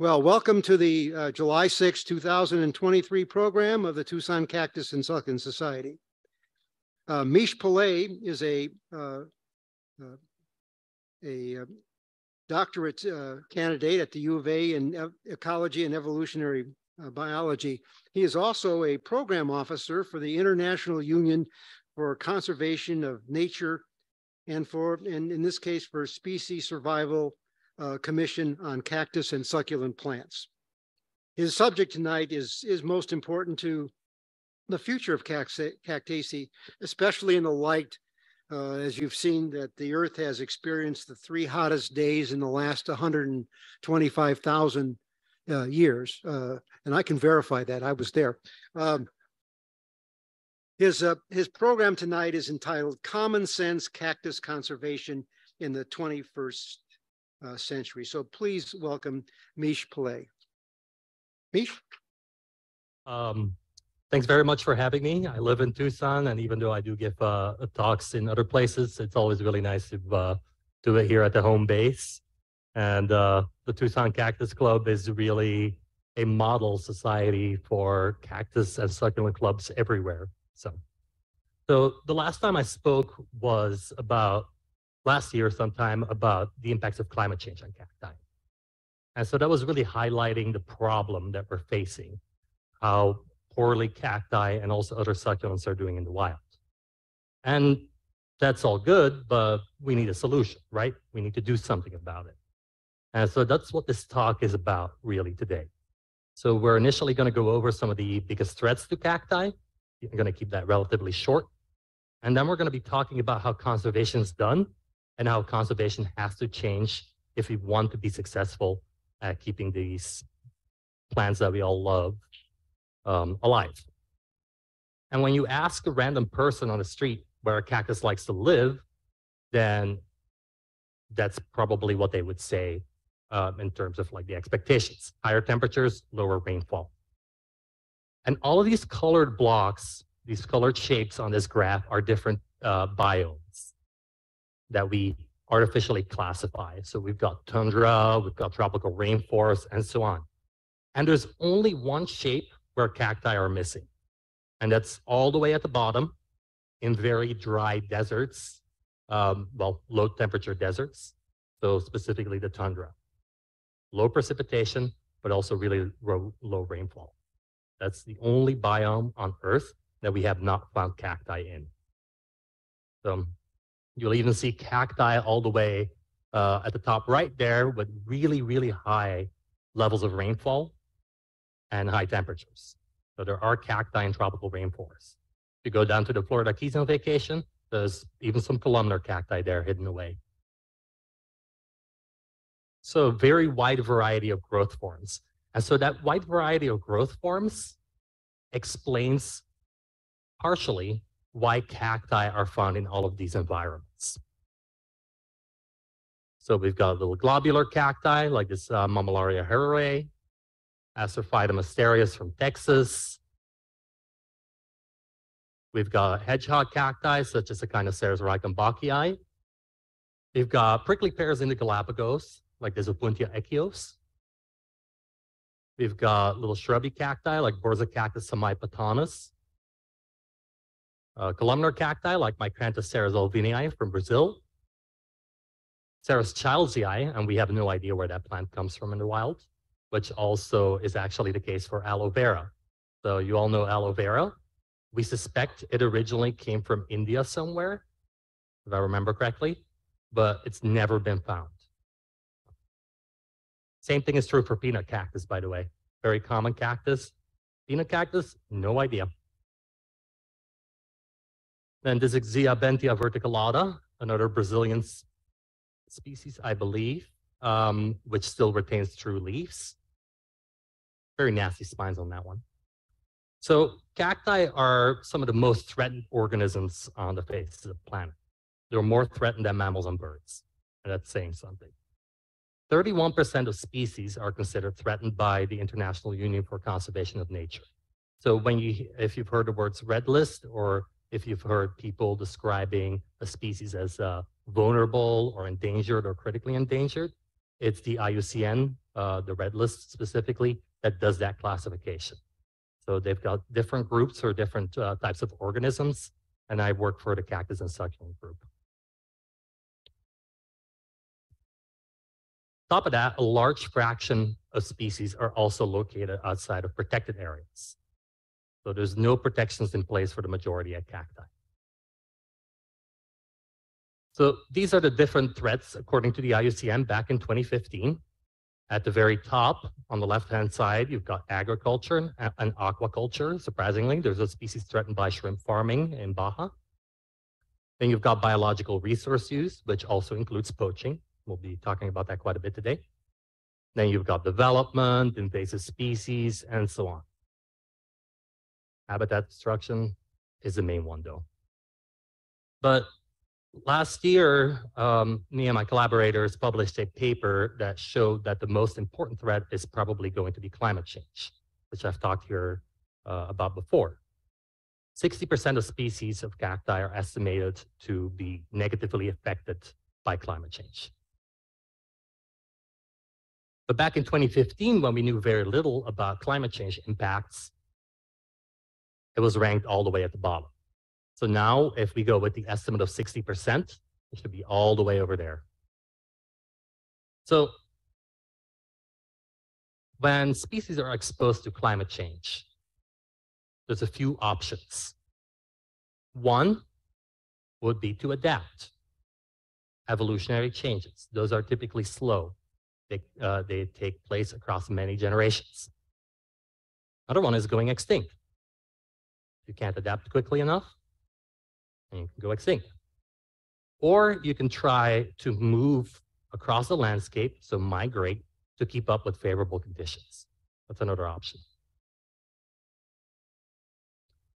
Well, welcome to the uh, July 6, 2023 program of the Tucson Cactus and Succulent Society. Uh, Mish Pillet is a, uh, uh a uh, doctorate uh, candidate at the U of A in ecology and evolutionary biology. He is also a program officer for the International Union for Conservation of Nature and for, and in this case, for species survival uh, Commission on Cactus and Succulent Plants. His subject tonight is, is most important to the future of cactaceae, especially in the light, uh, as you've seen, that the Earth has experienced the three hottest days in the last 125,000 uh, years. Uh, and I can verify that, I was there. Um, his, uh, his program tonight is entitled Common Sense Cactus Conservation in the 21st uh, century. So please welcome Mish Pillet. Mish? Um, thanks very much for having me. I live in Tucson, and even though I do give uh, talks in other places, it's always really nice to uh, do it here at the home base. And uh, the Tucson Cactus Club is really a model society for cactus and succulent clubs everywhere. So, so the last time I spoke was about last year sometime about the impacts of climate change on cacti. And so that was really highlighting the problem that we're facing, how poorly cacti and also other succulents are doing in the wild. And that's all good, but we need a solution, right? We need to do something about it. And so that's what this talk is about really today. So we're initially going to go over some of the biggest threats to cacti. I'm going to keep that relatively short. And then we're going to be talking about how conservation is done and how conservation has to change if we want to be successful at keeping these plants that we all love um, alive. And when you ask a random person on the street where a cactus likes to live, then that's probably what they would say um, in terms of like the expectations. Higher temperatures, lower rainfall. And all of these colored blocks, these colored shapes on this graph are different uh, biomes that we artificially classify. So we've got tundra, we've got tropical rainforest, and so on. And there's only one shape where cacti are missing. And that's all the way at the bottom in very dry deserts, um, well, low temperature deserts. So specifically the tundra. Low precipitation, but also really low, low rainfall. That's the only biome on Earth that we have not found cacti in. So You'll even see cacti all the way uh, at the top right there with really, really high levels of rainfall and high temperatures. So there are cacti in tropical rainforests. If you go down to the Florida Keys on vacation, there's even some columnar cacti there hidden away. So a very wide variety of growth forms. And so that wide variety of growth forms explains partially why cacti are found in all of these environments. So we've got little globular cacti like this uh, Mammillaria herrerae, Astrophytum asterias from Texas. We've got hedgehog cacti such as the Echinocereus reichenbachii. We've got prickly pears in the Galapagos like this Opuntia echios. We've got little shrubby cacti like Borzicactus samaipatanus uh, columnar cacti like Micranthus alvinii from Brazil, Cereus childsii, and we have no idea where that plant comes from in the wild, which also is actually the case for aloe vera. So you all know aloe vera. We suspect it originally came from India somewhere, if I remember correctly, but it's never been found. Same thing is true for peanut cactus, by the way. Very common cactus. Peanut cactus, no idea. Then this is Quiabentia verticillata, another Brazilian species, I believe, um, which still retains true leaves. Very nasty spines on that one. So cacti are some of the most threatened organisms on the face of the planet. They're more threatened than mammals and birds. And that's saying something. 31% of species are considered threatened by the International Union for Conservation of Nature. So when you, if you've heard the words red list or if you've heard people describing a species as uh, vulnerable or endangered or critically endangered, It's the IUCN, uh, the red list specifically, that does that classification. So they've got different groups or different uh, types of organisms, and I work for the cactus and succulent group. Top of that, a large fraction of species are also located outside of protected areas. So there's no protections in place for the majority of cacti. So these are the different threats according to the IUCN back in 2015. At the very top, on the left-hand side, you've got agriculture and, uh, and aquaculture. Surprisingly, there's a species threatened by shrimp farming in Baja. Then you've got biological resource use, which also includes poaching. We'll be talking about that quite a bit today. Then you've got development, invasive species, and so on. Habitat destruction is the main one, though. But last year, um, me and my collaborators published a paper that showed that the most important threat is probably going to be climate change, which I've talked here uh, about before. 60% of species of cacti are estimated to be negatively affected by climate change. But back in 2015, when we knew very little about climate change impacts, it was ranked all the way at the bottom. So now, if we go with the estimate of 60%, it should be all the way over there. So when species are exposed to climate change, there's a few options. One would be to adapt. Evolutionary changes, those are typically slow. They, uh, they take place across many generations. Another one is going extinct. You can't adapt quickly enough, and you can go extinct. Or you can try to move across the landscape, so migrate to keep up with favorable conditions. That's another option.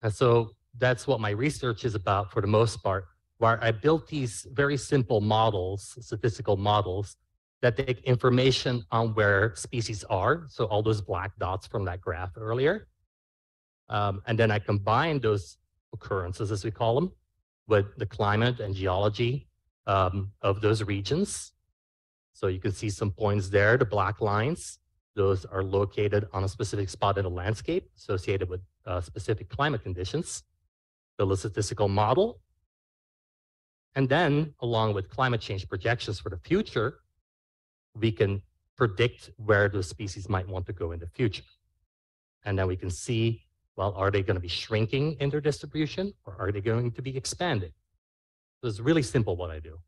And so that's what my research is about for the most part, where I built these very simple models, statistical models, that take information on where species are, so all those black dots from that graph earlier. Um, and then I combine those occurrences, as we call them, with the climate and geology um, of those regions. So you can see some points there, the black lines. Those are located on a specific spot in the landscape associated with uh, specific climate conditions. A statistical model. And then, along with climate change projections for the future, we can predict where those species might want to go in the future. And then we can see, well, are they going to be shrinking in their distribution or are they going to be expanding? So it's really simple what I do.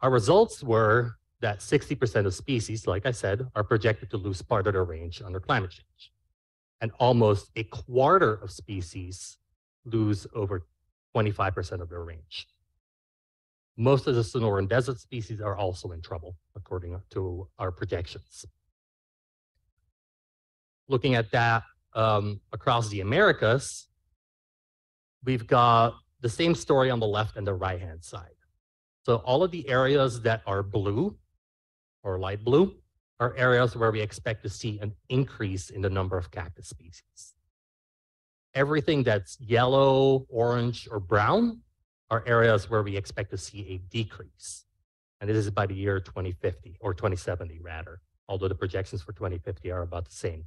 Our results were that 60% of species, like I said, are projected to lose part of their range under climate change. And almost a quarter of species lose over 25% of their range. Most of the Sonoran desert species are also in trouble, according to our projections. Looking at that um, across the Americas, we've got the same story on the left and the right-hand side. So all of the areas that are blue or light blue are areas where we expect to see an increase in the number of cactus species. Everything that's yellow, orange, or brown are areas where we expect to see a decrease. And this is by the year 2050 or 2070 rather, although the projections for 2050 are about the same.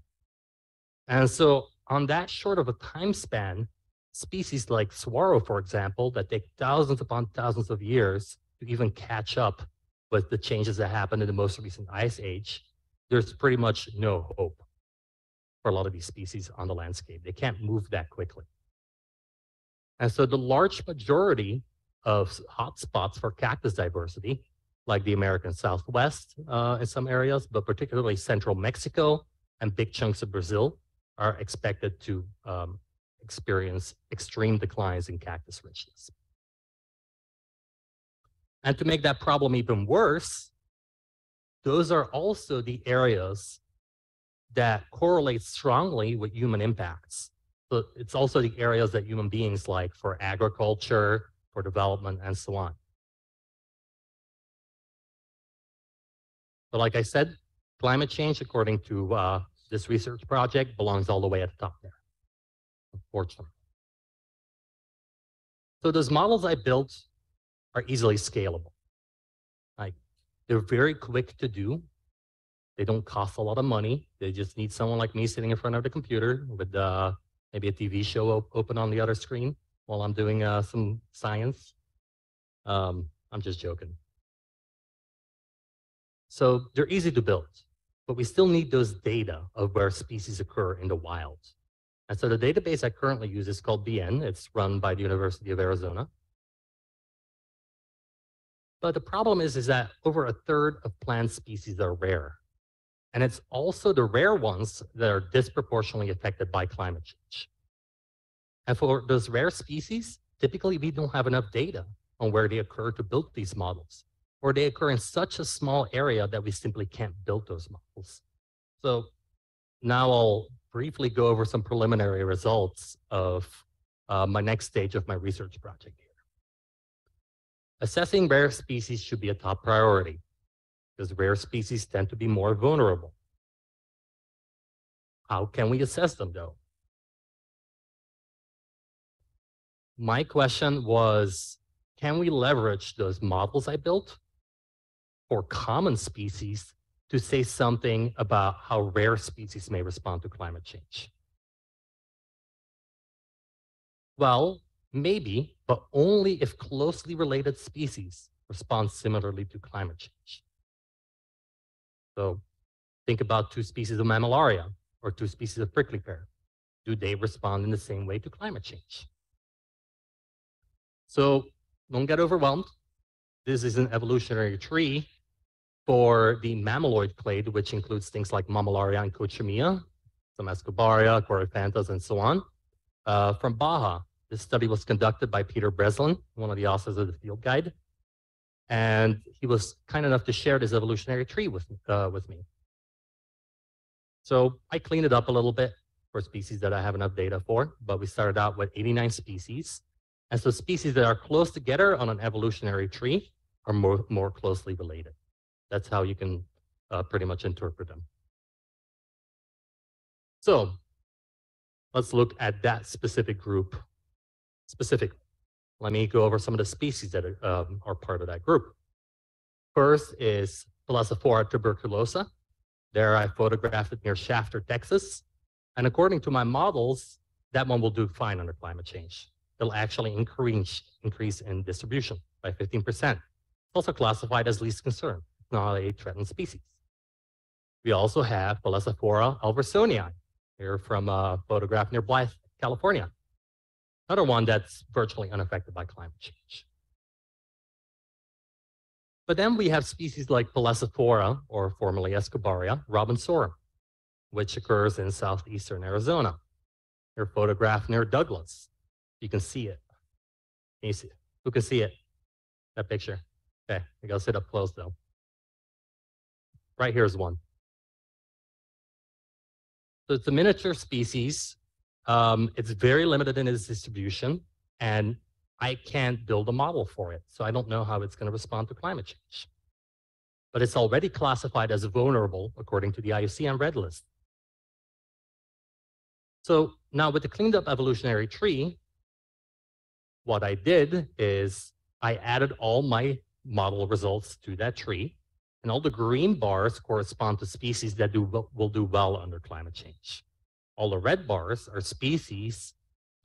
And so on that short of a time span, species like saguaro, for example, that take thousands upon thousands of years to even catch up with the changes that happened in the most recent ice age, there's pretty much no hope for a lot of these species on the landscape. They can't move that quickly. And so the large majority of hotspots for cactus diversity, like the American Southwest uh, in some areas, but particularly central Mexico and big chunks of Brazil, are expected to um, experience extreme declines in cactus richness. And to make that problem even worse, those are also the areas that correlate strongly with human impacts. So it's also the areas that human beings like for agriculture, for development, and so on. But like I said, climate change, according to uh, this research project, belongs all the way at the top there, unfortunately. So those models I built are easily scalable. Like They're very quick to do. They don't cost a lot of money. They just need someone like me sitting in front of the computer with uh, maybe a TV show op open on the other screen while I'm doing uh, some science. Um, I'm just joking. So they're easy to build, but we still need those data of where species occur in the wild. And so the database I currently use is called BIEN. It's run by the University of Arizona. But the problem is, is that over a third of plant species are rare. And it's also the rare ones that are disproportionately affected by climate change. And for those rare species, typically we don't have enough data on where they occur to build these models, or they occur in such a small area that we simply can't build those models. So now I'll briefly go over some preliminary results of uh, my next stage of my research project here. Assessing rare species should be a top priority because rare species tend to be more vulnerable. How can we assess them though? My question was, can we leverage those models I built for common species to say something about how rare species may respond to climate change? Well, maybe, but only if closely related species respond similarly to climate change. So think about two species of mammillaria or two species of prickly pear. Do they respond in the same way to climate change? So don't get overwhelmed. This is an evolutionary tree for the mammilloid clade, which includes things like Mammillaria and Cochemiea, some Escobaria, Coryphanthus, and so on, uh, from Baja. This study was conducted by Peter Breslin, one of the authors of the field guide. And he was kind enough to share this evolutionary tree with, uh, with me. So I cleaned it up a little bit for species that I have enough data for, but we started out with 89 species. And so species that are close together on an evolutionary tree are more, more closely related. That's how you can uh, pretty much interpret them. So let's look at that specific group specifically. Let me go over some of the species that are, um, are part of that group. First is Pelecyphora tuberculosa. There I photographed it near Shafter, Texas. And according to my models, that one will do fine under climate change. It'll actually increase, increase in distribution by 15%. It's also classified as least concern not a threatened species. We also have Pelecyphora alversonii, here from a photograph near Blythe, California. Another one that's virtually unaffected by climate change. But then we have species like Pelecyphora, or formerly Escobaria, robbinsorum, which occurs in southeastern Arizona. They're photographed near Douglas. You can see it. Can you see it? Who can see it? That picture. Okay, I gotta sit up close though. Right here is one. So it's a miniature species. Um, it's very limited in its distribution, and I can't build a model for it. So I don't know how it's going to respond to climate change. But it's already classified as vulnerable according to the IUCN Red List. So now with the cleaned up evolutionary tree, what I did is I added all my model results to that tree. And all the green bars correspond to species that do, will do well under climate change. All the red bars are species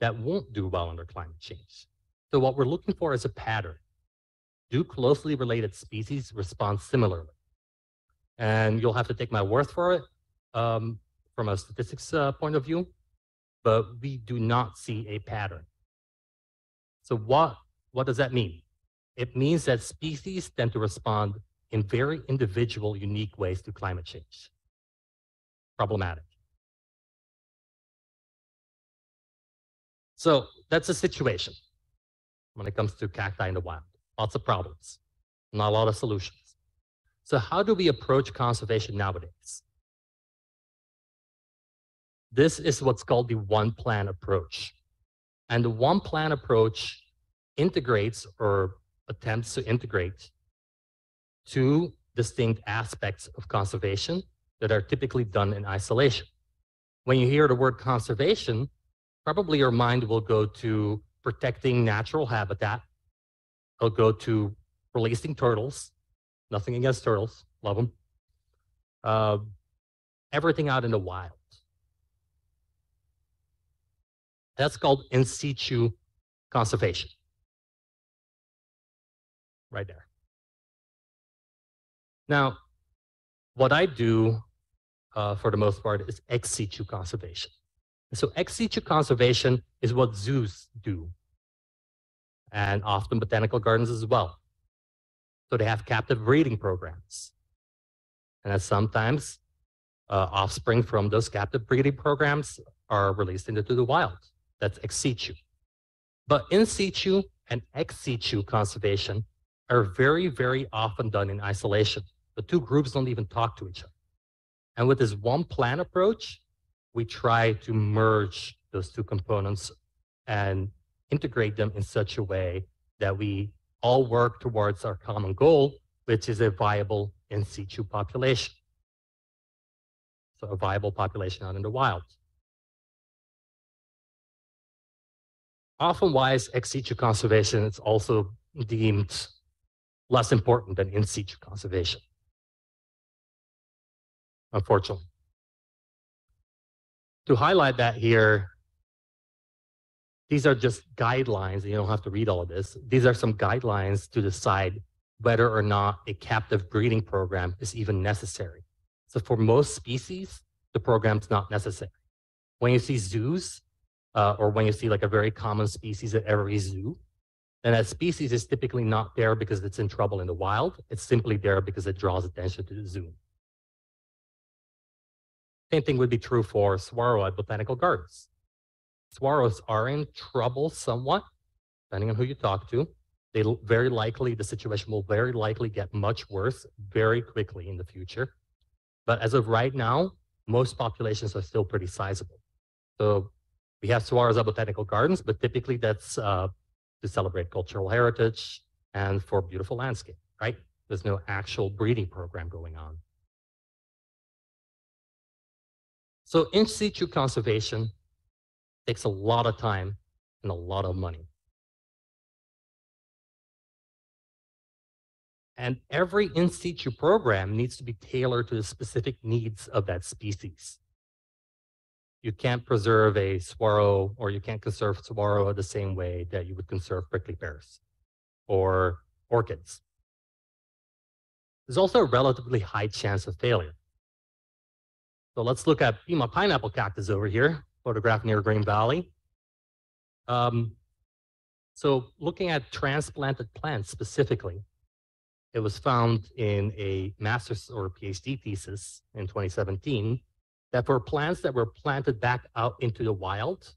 that won't do well under climate change. So what we're looking for is a pattern. Do closely related species respond similarly? And you'll have to take my word for it um, from a statistics uh, point of view, but we do not see a pattern. So what, what does that mean? It means that species tend to respond in very individual, unique ways to climate change. Problematic. So that's the situation when it comes to cacti in the wild. Lots of problems, not a lot of solutions. So how do we approach conservation nowadays? This is what's called the one plan approach. And the one plan approach integrates or attempts to integrate two distinct aspects of conservation that are typically done in isolation. When you hear the word conservation, probably your mind will go to protecting natural habitat. It'll go to releasing turtles Nothing against turtles, love them. Uh, everything out in the wild. That's called in situ conservation. Right there. Now, what I do uh, for the most part is ex situ conservation. So ex situ conservation is what zoos do, and often botanical gardens as well. So they have captive breeding programs. And sometimes uh, offspring from those captive breeding programs are released into the wild. That's ex situ. But in situ and ex situ conservation are very, very often done in isolation. The two groups don't even talk to each other. And with this one plan approach, we try to merge those two components and integrate them in such a way that we all work towards our common goal, which is a viable in situ population. So a viable population out in the wild. Often wise ex situ conservation is also deemed less important than in situ conservation unfortunately. To highlight that here, these are just guidelines. You don't have to read all of this. These are some guidelines to decide whether or not a captive breeding program is even necessary. So for most species, the program's not necessary. When you see zoos, uh, or when you see like a very common species at every zoo, then that species is typically not there because it's in trouble in the wild. It's simply there because it draws attention to the zoo. Same thing would be true for saguaro at botanical gardens. Saguaros are in trouble somewhat, depending on who you talk to. They very likely, the situation will very likely get much worse very quickly in the future. But as of right now, most populations are still pretty sizable. So we have saguaros at botanical gardens, but typically that's uh, to celebrate cultural heritage and for beautiful landscape, right? There's no actual breeding program going on. So in situ conservation takes a lot of time and a lot of money. And every in situ program needs to be tailored to the specific needs of that species. You can't preserve a saguaro or you can't conserve saguaro the same way that you would conserve prickly pears or orchids. There's also a relatively high chance of failure. So let's look at Pima pineapple cactus over here, photographed near Green Valley. Um, so looking at transplanted plants specifically, it was found in a master's or PhD thesis in 2017 that for plants that were planted back out into the wild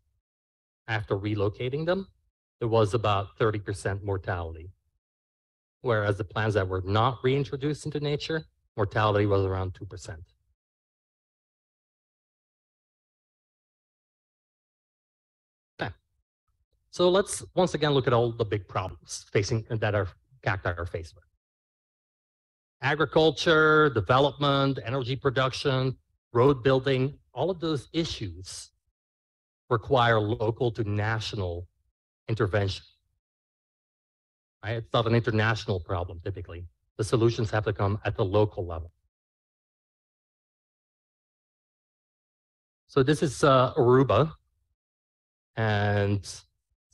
after relocating them, there was about 30% mortality. Whereas the plants that were not reintroduced into nature, mortality was around 2%. So let's once again look at all the big problems facing that our cacti are faced with. Agriculture, development, energy production, road building, all of those issues require local to national intervention. Right? It's not an international problem typically. The solutions have to come at the local level. So this is uh, Aruba, and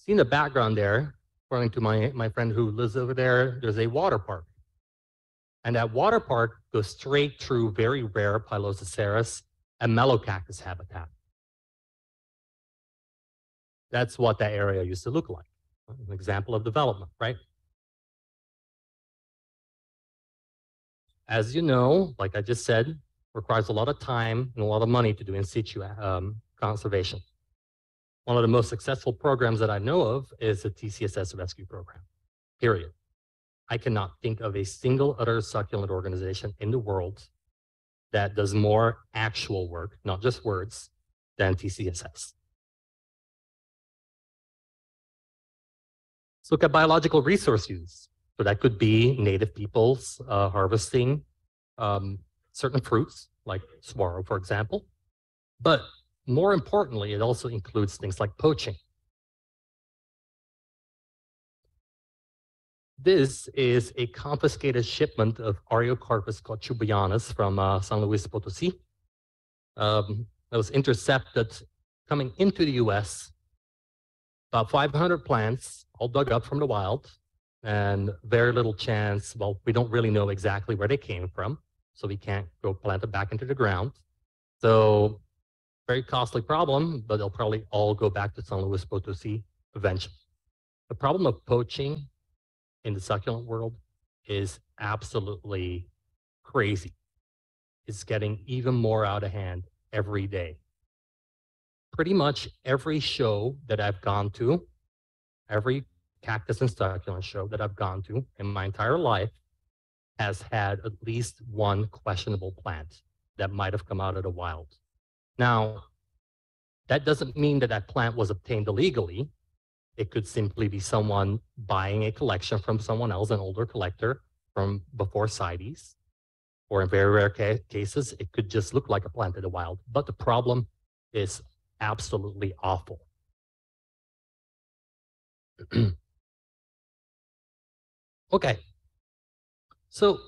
See in the background there, according to my, my friend who lives over there, there's a water park. And that water park goes straight through very rare Pilosocereus and melocactus habitat. That's what that area used to look like. An example of development, right? As you know, like I just said, requires a lot of time and a lot of money to do in situ um, conservation. One of the most successful programs that I know of is the TCSS rescue program, period. I cannot think of a single other succulent organization in the world that does more actual work, not just words, than TCSS. Let's look at biological resource use. So that could be native peoples uh, harvesting um, certain fruits, like saguaro, for example. But more importantly, it also includes things like poaching. this is a confiscated shipment of Ariocarpus kotschoubeyanus from uh, San Luis Potosi. Um, that was intercepted coming into the US. About 500 plants, all dug up from the wild, and very little chance. Well, we don't really know exactly where they came from, so we can't go plant it back into the ground. So, very costly problem, but they'll probably all go back to San Luis Potosi eventually. The problem of poaching in the succulent world is absolutely crazy. It's getting even more out of hand every day. Pretty much every show that I've gone to, every cactus and succulent show that I've gone to in my entire life has had at least one questionable plant that might have come out of the wild. Now, that doesn't mean that that plant was obtained illegally. It could simply be someone buying a collection from someone else, an older collector from before CITES. Or in very rare ca cases, it could just look like a plant in the wild. But the problem is absolutely awful. okay. So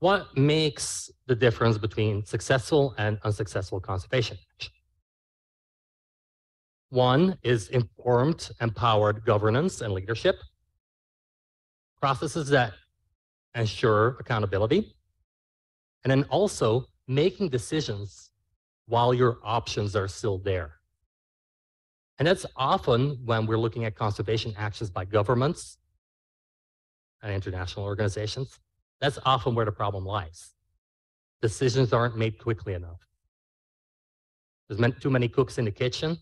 what makes the difference between successful and unsuccessful conservation action? One is informed, empowered governance and leadership, processes that ensure accountability, and then also making decisions while your options are still there. And that's often when we're looking at conservation actions by governments and international organizations. That's often where the problem lies. Decisions aren't made quickly enough. There's too many cooks in the kitchen,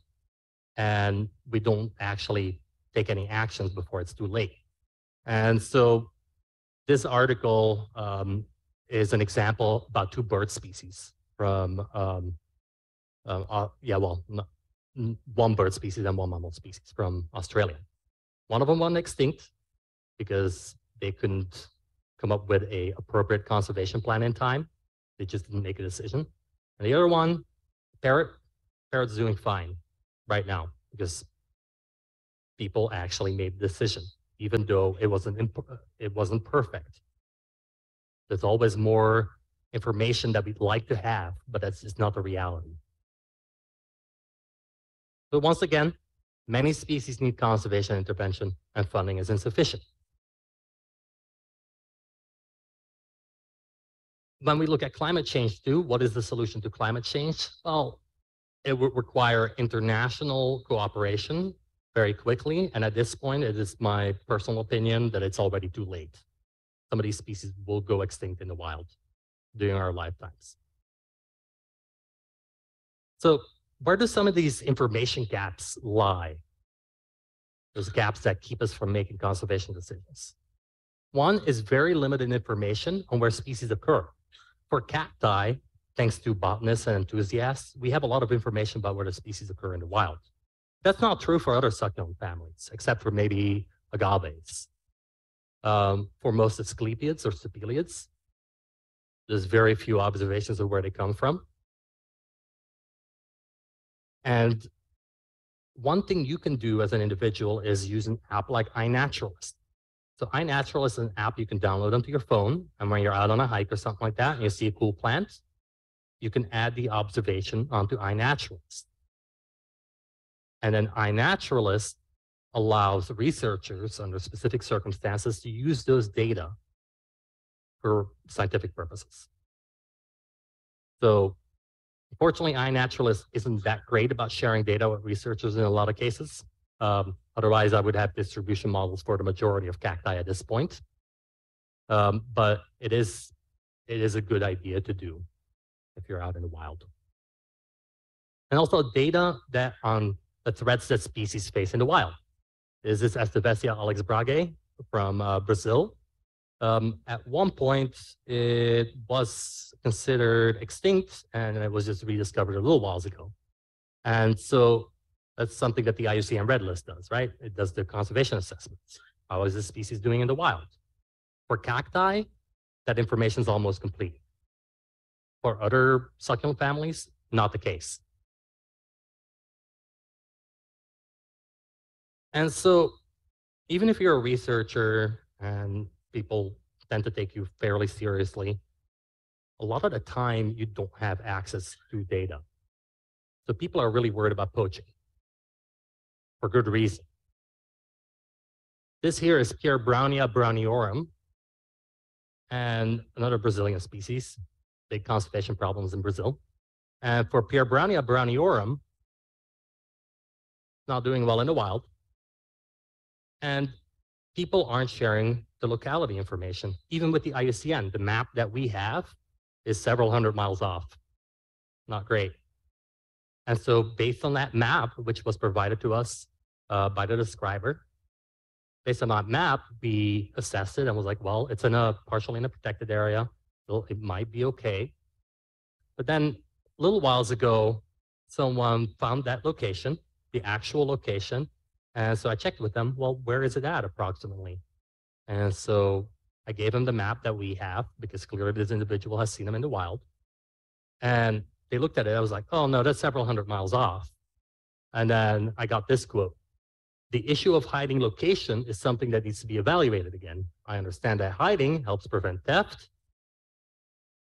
and we don't actually take any actions before it's too late. And so this article um, is an example about two bird species from, um, uh, uh, yeah, well, one bird species and one mammal species from Australia. One of them went extinct because they couldn't come up with a appropriate conservation plan in time. They just didn't make a decision. And the other one, parrot, parrot's doing fine right now because people actually made the decision, even though it wasn't it wasn't perfect. There's always more information that we'd like to have, but that's just not the reality. But once again, many species need conservation intervention and funding is insufficient. When we look at climate change too, what is the solution to climate change? Well, it would require international cooperation very quickly. And at this point, it is my personal opinion that it's already too late. Some of these species will go extinct in the wild during our lifetimes. So where do some of these information gaps lie? Those gaps that keep us from making conservation decisions. One is very limited information on where species occur. For cacti, thanks to botanists and enthusiasts, we have a lot of information about where the species occur in the wild. That's not true for other succulent families, except for maybe agaves. Um, for most asclepiads or stapeliads, there's very few observations of where they come from. And one thing you can do as an individual is use an app like iNaturalist. So iNaturalist is an app you can download onto your phone. And when you're out on a hike or something like that and you see a cool plant, you can add the observation onto iNaturalist. And then iNaturalist allows researchers under specific circumstances to use those data for scientific purposes. So unfortunately, iNaturalist isn't that great about sharing data with researchers in a lot of cases. Um, otherwise, I would have distribution models for the majority of cacti at this point. Um, but it is, it is a good idea to do if you're out in the wild. And also data that on the threats that species face in the wild. Is this Estevesia alexbragae from uh, Brazil. Um, at one point, it was considered extinct and it was just rediscovered a little whiles ago. And so that's something that the IUCN Red List does, right? It does the conservation assessments. How is this species doing in the wild? For cacti, that information is almost complete. For other succulent families, not the case. And so even if you're a researcher and people tend to take you fairly seriously. A lot of the time, you don't have access to data. So people are really worried about poaching for good reason. This here is Pierre Brownia browniorum, and another Brazilian species, big conservation problems in Brazil. And for Pierrebraunia brauniorum, not doing well in the wild. And people aren't sharing the locality information. Even with the IUCN, the map that we have is several hundred miles off. Not great. And so based on that map, which was provided to us uh, by the describer, based on that map, we assessed it and was like, well, it's in a partially in a protected area. So it might be okay. But then a little whiles ago, someone found that location, the actual location. And so I checked with them, well, where is it at approximately? And so I gave them the map that we have because clearly this individual has seen them in the wild. And they looked at it. I was like, oh no, that's several hundred miles off. And then I got this quote. The issue of hiding location is something that needs to be evaluated again. I understand that hiding helps prevent theft,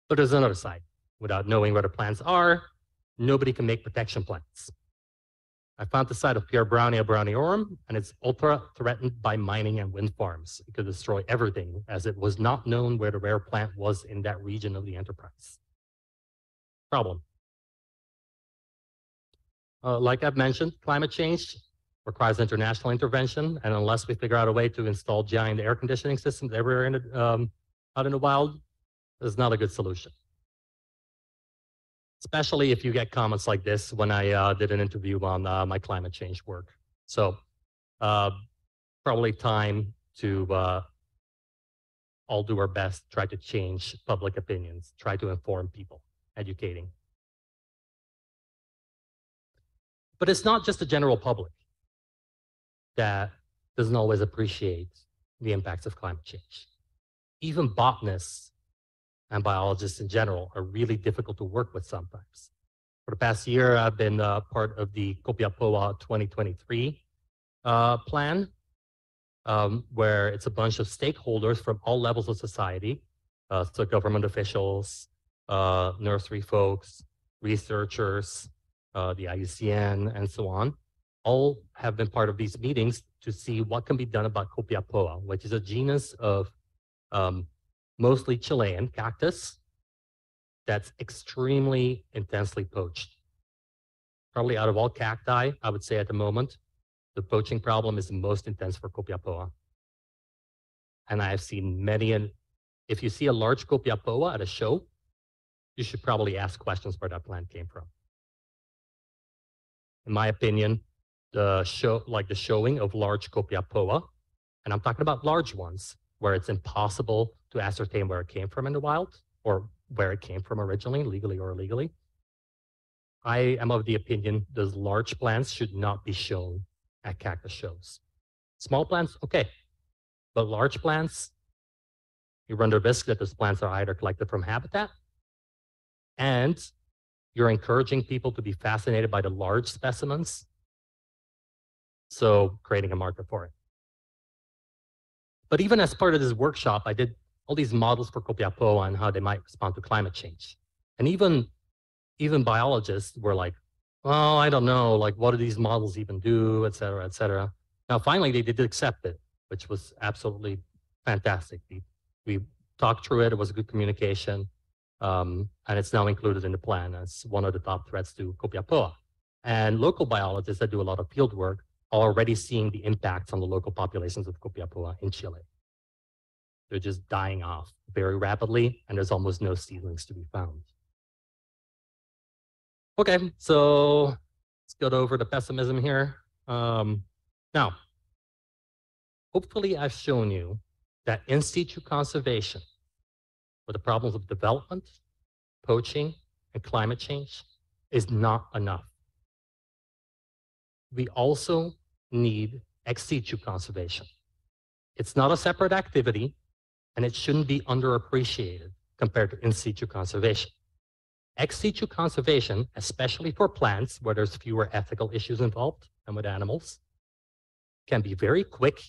but there's another side. Without knowing where the plants are, nobody can make protection plans. I found the site of Pierrebraunia brauniorum, and it's ultra threatened by mining and wind farms. It could destroy everything, as it was not known where the rare plant was in that region of the enterprise. Problem. Uh, like I've mentioned, climate change requires international intervention, and unless we figure out a way to install giant air conditioning systems everywhere in the, um, out in the wild, it's not a good solution especially if you get comments like this when I uh, did an interview on uh, my climate change work. So uh, probably time to uh, all do our best, try to change public opinions, try to inform people, educating. But it's not just the general public that doesn't always appreciate the impacts of climate change. Even botanists and biologists in general are really difficult to work with sometimes. For the past year, I've been uh, part of the Copiapoa 2023 uh, plan, um, where it's a bunch of stakeholders from all levels of society, uh, so government officials, uh, nursery folks, researchers, uh, the IUCN, and so on, all have been part of these meetings to see what can be done about Copiapoa, which is a genus of um, mostly Chilean cactus that's extremely intensely poached. Probably out of all cacti, I would say at the moment, the poaching problem is the most intense for Copiapoa. And I have seen many, and if you see a large Copiapoa at a show, you should probably ask questions where that plant came from. In my opinion, the show, like the showing of large Copiapoa, and I'm talking about large ones, where it's impossible to ascertain where it came from in the wild or where it came from originally, legally or illegally. I am of the opinion those large plants should not be shown at cactus shows. Small plants, okay. But large plants, you run the risk that those plants are either collected from habitat and you're encouraging people to be fascinated by the large specimens. So creating a market for it. But even as part of this workshop, I did all these models for Copiapoa and how they might respond to climate change. And even, even biologists were like, well, I don't know, like what do these models even do, et cetera, et cetera. Now, finally, they did accept it, which was absolutely fantastic. We, we talked through it, it was a good communication, um, and it's now included in the plan as one of the top threats to Copiapoa. And local biologists that do a lot of field work are already seeing the impacts on the local populations of Copiapoa in Chile. They're just dying off very rapidly, and there's almost no seedlings to be found. Okay, so let's go over the pessimism here. Um, now, hopefully I've shown you that in situ conservation for the problems of development, poaching, and climate change is not enough. We also need ex situ conservation. It's not a separate activity and it shouldn't be underappreciated compared to in situ conservation. Ex situ conservation, especially for plants where there's fewer ethical issues involved than with animals, can be very quick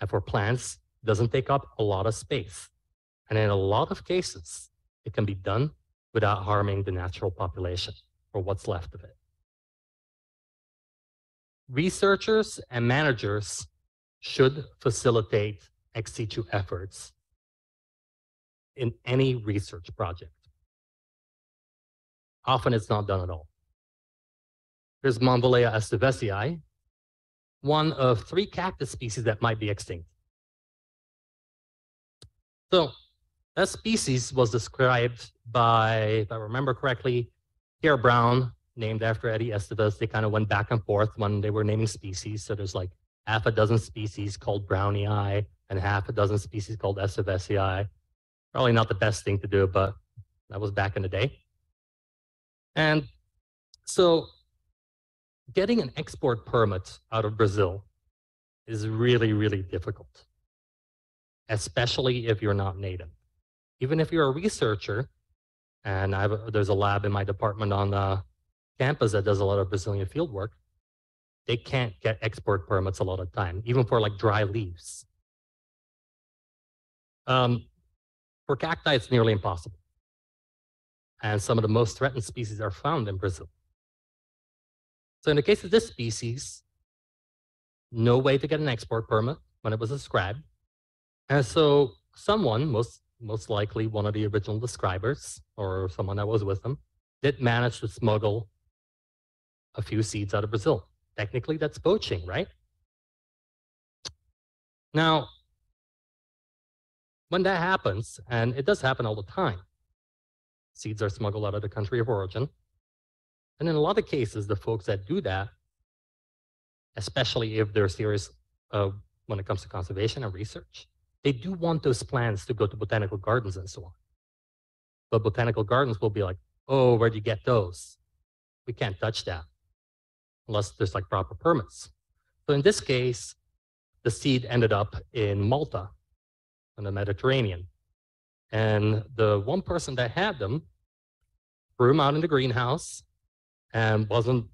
And for plants, doesn't take up a lot of space. And in a lot of cases, it can be done without harming the natural population or what's left of it. Researchers and managers should facilitate ex situ efforts in any research project. Often it's not done at all. There's Monvillea estevesii, one of three cactus species that might be extinct. So that species was described by, if I remember correctly, Pierre Braun, named after Eddie Esteves. They kind of went back and forth when they were naming species. So there's like half a dozen species called braunii and half a dozen species called estevesii. Probably not the best thing to do, but that was back in the day. And so getting an export permit out of Brazil is really, really difficult, especially if you're not native. Even if you're a researcher, and I've, there's a lab in my department on the campus that does a lot of Brazilian field work, they can't get export permits a lot of time, even for like dry leaves. Um, for cacti, it's nearly impossible. And some of the most threatened species are found in Brazil. So in the case of this species, no way to get an export permit when it was described. And so someone, most, most likely one of the original describers or someone that was with them, did manage to smuggle a few seeds out of Brazil. Technically, that's poaching, right? Now, when that happens, and it does happen all the time, seeds are smuggled out of the country of origin. And in a lot of cases, the folks that do that, especially if they're serious uh, when it comes to conservation and research, they do want those plants to go to botanical gardens and so on. But botanical gardens will be like, oh, where'd you get those? We can't touch that unless there's like proper permits. So in this case, the seed ended up in Malta in the Mediterranean. And the one person that had them threw them out in the greenhouse and wasn't,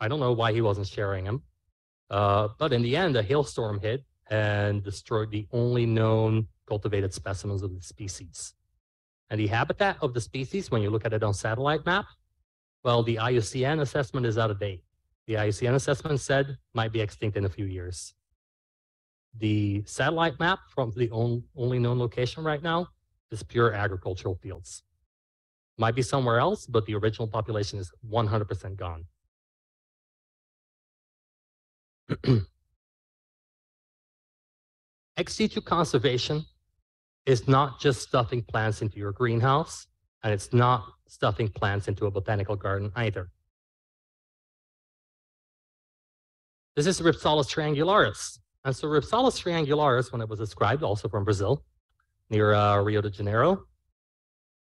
I don't know why he wasn't sharing them. Uh, but in the end, a hailstorm hit and destroyed the only known cultivated specimens of the species. And the habitat of the species, when you look at it on satellite map, well, the IUCN assessment is out of date. The IUCN assessment said might be extinct in a few years. The satellite map from the on, only known location right now is pure agricultural fields. Might be somewhere else, but the original population is 100% gone. Ex situ conservation is not just stuffing plants into your greenhouse, and it's not stuffing plants into a botanical garden either. This is Rhipsalis triangularis. And so Rhipsalis triangularis, when it was described, also from Brazil, near uh, Rio de Janeiro,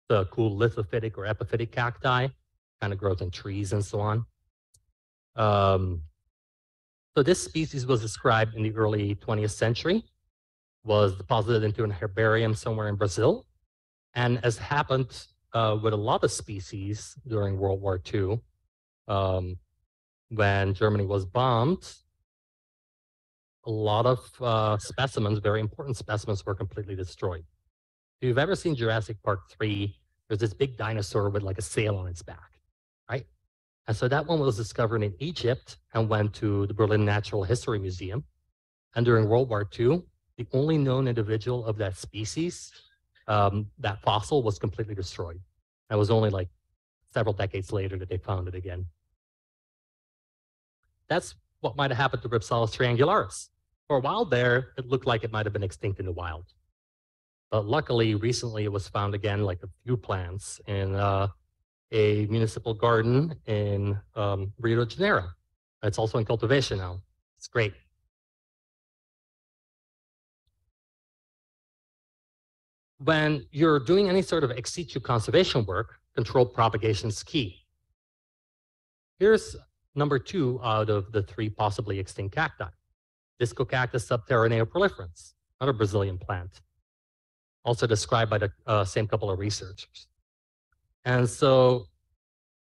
the cool lithophytic or epiphytic cacti, kind of grows in trees and so on. Um, so this species was described in the early 20th century, was deposited into an herbarium somewhere in Brazil. And as happened uh, with a lot of species during World War II, um, when Germany was bombed, a lot of uh, specimens, very important specimens, were completely destroyed. If you've ever seen Jurassic Park 3, there's this big dinosaur with like a sail on its back, right? And so that one was discovered in Egypt and went to the Berlin Natural History Museum. And during World War II, the only known individual of that species, um, that fossil was completely destroyed. It was only like several decades later that they found it again. That's what might have happened to Rhipsalis triangularis. For a while there, it looked like it might have been extinct in the wild. But luckily, recently it was found again, like a few plants in uh, a municipal garden in um, Rio de Janeiro. It's also in cultivation now. It's great. When you're doing any sort of ex situ conservation work, controlled propagation is key. Here's number two out of the three possibly extinct cacti. Discocactus subterraneo proliferans, another Brazilian plant, also described by the uh, same couple of researchers. And so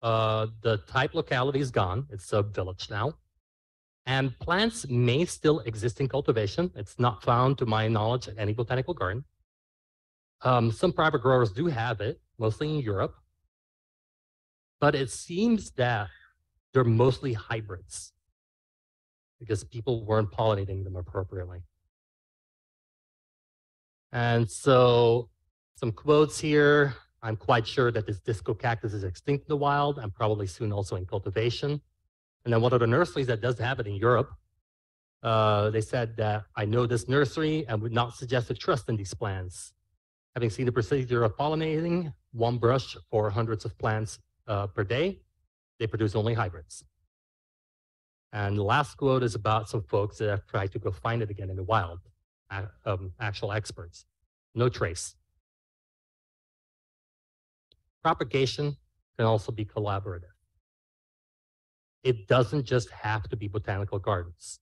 uh, the type locality is gone. It's a village now. And plants may still exist in cultivation. It's not found, to my knowledge, at any botanical garden. Um, some private growers do have it, mostly in Europe. But it seems that they're mostly hybrids because people weren't pollinating them appropriately. And so some quotes here. I'm quite sure that this disco cactus is extinct in the wild and probably soon also in cultivation. And then one of the nurseries that does have it in Europe, uh, they said that I know this nursery and would not suggest a trust in these plants. Having seen the procedure of pollinating, one brush for hundreds of plants uh, per day, they produce only hybrids. And the last quote is about some folks that have tried to go find it again in the wild, um, actual experts. No trace. Propagation can also be collaborative. It doesn't just have to be botanical gardens.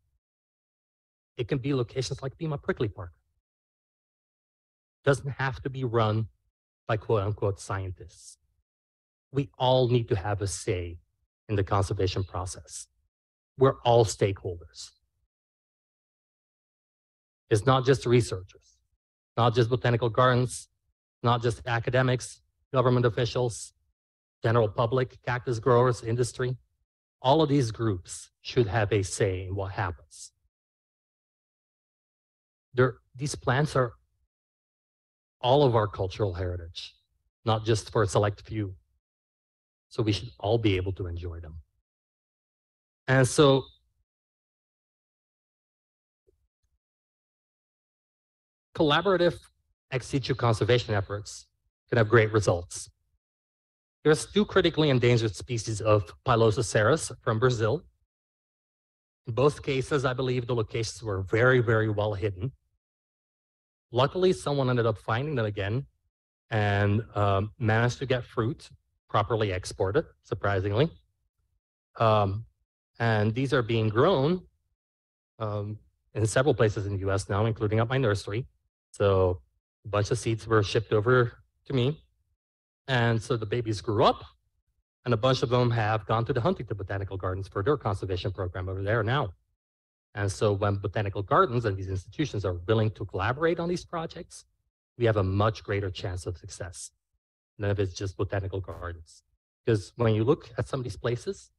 It can be locations like Pima Prickly Park. Doesn't have to be run by quote unquote scientists. We all need to have a say in the conservation process. We're all stakeholders. It's not just researchers, not just botanical gardens, not just academics, government officials, general public, cactus growers, industry. All of these groups should have a say in what happens. They're, these plants are all of our cultural heritage, not just for a select few. So we should all be able to enjoy them. And so collaborative ex situ conservation efforts can have great results. There's two critically endangered species of Pilosocereus from Brazil. In both cases, I believe the locations were very, very well hidden. Luckily, someone ended up finding them again and um, managed to get fruit properly exported, surprisingly. Um, and these are being grown um, in several places in the US now, including at my nursery. So a bunch of seeds were shipped over to me. And so the babies grew up, and a bunch of them have gone to the Huntington Botanical Gardens for their conservation program over there now. And so when botanical gardens and these institutions are willing to collaborate on these projects, we have a much greater chance of success than of it's just botanical gardens. Because when you look at some of these places,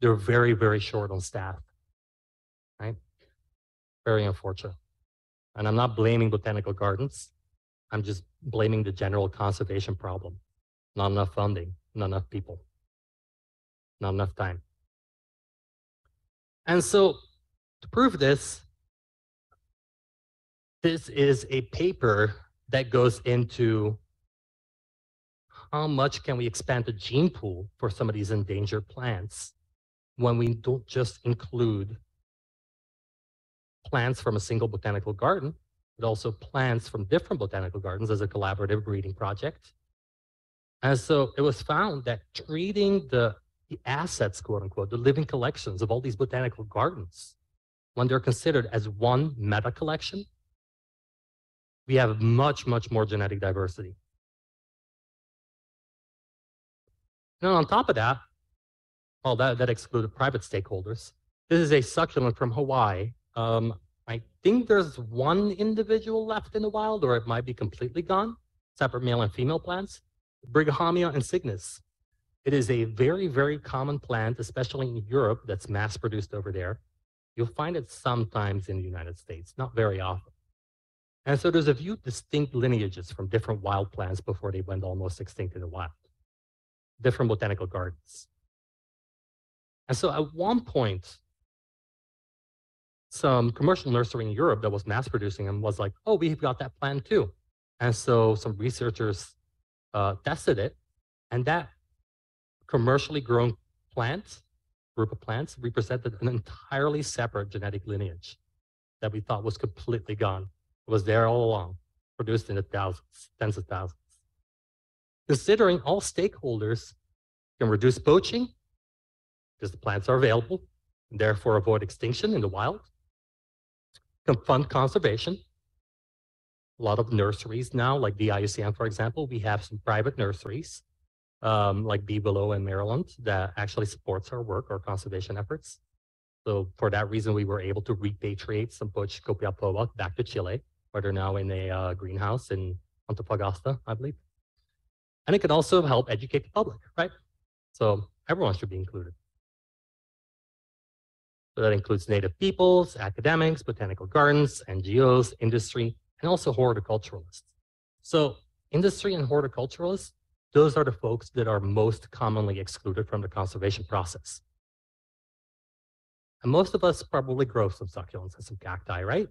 they're very, very short on staff, right? Very unfortunate. And I'm not blaming botanical gardens. I'm just blaming the general conservation problem. Not enough funding, not enough people, not enough time. And so to prove this, this is a paper that goes into how much can we expand the gene pool for some of these endangered plants when we don't just include plants from a single botanical garden, but also plants from different botanical gardens as a collaborative breeding project. And so it was found that treating the, the assets, quote unquote, the living collections of all these botanical gardens, when they're considered as one meta collection, we have much, much more genetic diversity. And on top of that, well, that, that excluded private stakeholders. This is a succulent from Hawaii. Um, I think there's one individual left in the wild, or it might be completely gone, separate male and female plants. Brighamia insignis. It is a very, very common plant, especially in Europe, that's mass produced over there. You'll find it sometimes in the United States, not very often. And so there's a few distinct lineages from different wild plants before they went almost extinct in the wild. Different botanical gardens. And so at one point, some commercial nursery in Europe that was mass producing them was like, oh, we've got that plant too. And so some researchers uh, tested it, and that commercially grown plant, group of plants, represented an entirely separate genetic lineage that we thought was completely gone. It was there all along, produced in the thousands, tens of thousands. Considering all stakeholders can reduce poaching because the plants are available, and therefore avoid extinction in the wild. Can fund conservation. A lot of nurseries now, like the IUCN, for example, we have some private nurseries, um, like Be Below in Maryland, that actually supports our work, our conservation efforts. So for that reason, we were able to repatriate some poached Copiapoa back to Chile, where they're now in a uh, greenhouse in Antofagasta, I believe. And it can also help educate the public, right? So everyone should be included. So that includes native peoples, academics, botanical gardens, NGOs, industry, and also horticulturalists. So industry and horticulturalists, those are the folks that are most commonly excluded from the conservation process. And most of us probably grow some succulents and some cacti, right?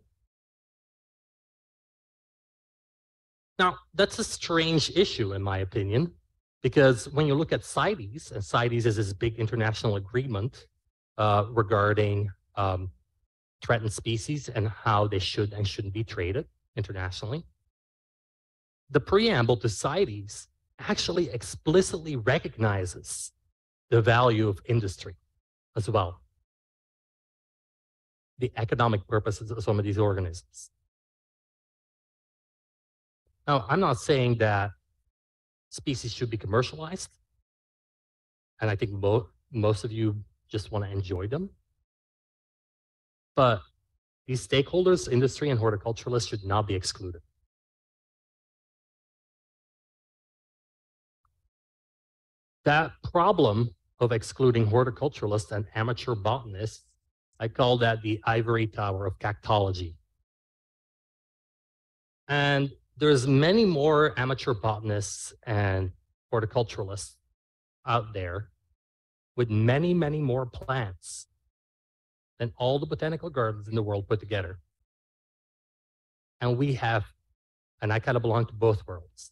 Now, that's a strange issue, in my opinion, because when you look at CITES, and CITES is this big international agreement uh, regarding um, threatened species and how they should and shouldn't be traded internationally. The preamble to CITES actually explicitly recognizes the value of industry as well, the economic purposes of some of these organisms. Now, I'm not saying that species should be commercialized. And I think mo most of you just want to enjoy them. But these stakeholders, industry and horticulturalists should not be excluded. That problem of excluding horticulturalists and amateur botanists, I call that the ivory tower of cactology. And there's many more amateur botanists and horticulturalists out there with many, many more plants than all the botanical gardens in the world put together. And we have, and I kind of belong to both worlds.